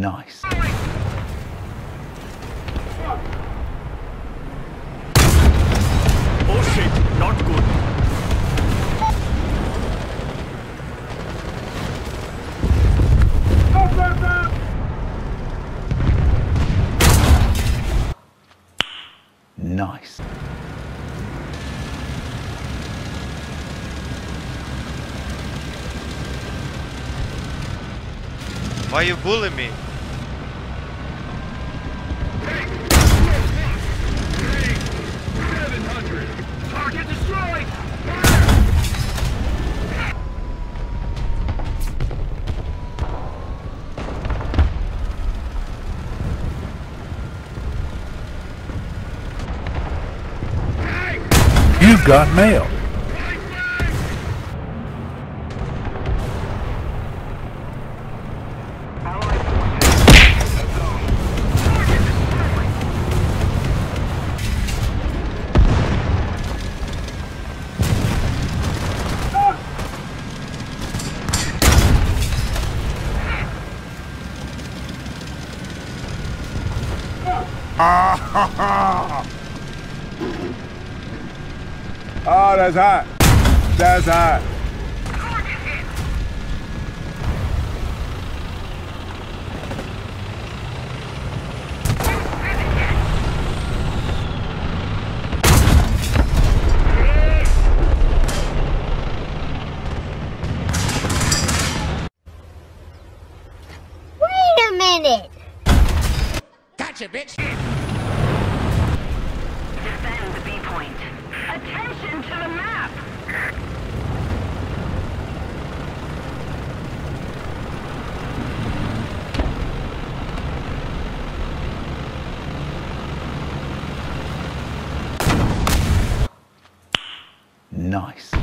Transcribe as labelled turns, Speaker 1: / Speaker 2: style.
Speaker 1: Nice.
Speaker 2: Oh shit, not good.
Speaker 1: Nice.
Speaker 3: Why you bullying me?
Speaker 4: You've got mail.
Speaker 5: Oh, that's hot. That's hot.
Speaker 6: Wait a minute! Gotcha, bitch.
Speaker 7: Defend the B point.
Speaker 1: Nice.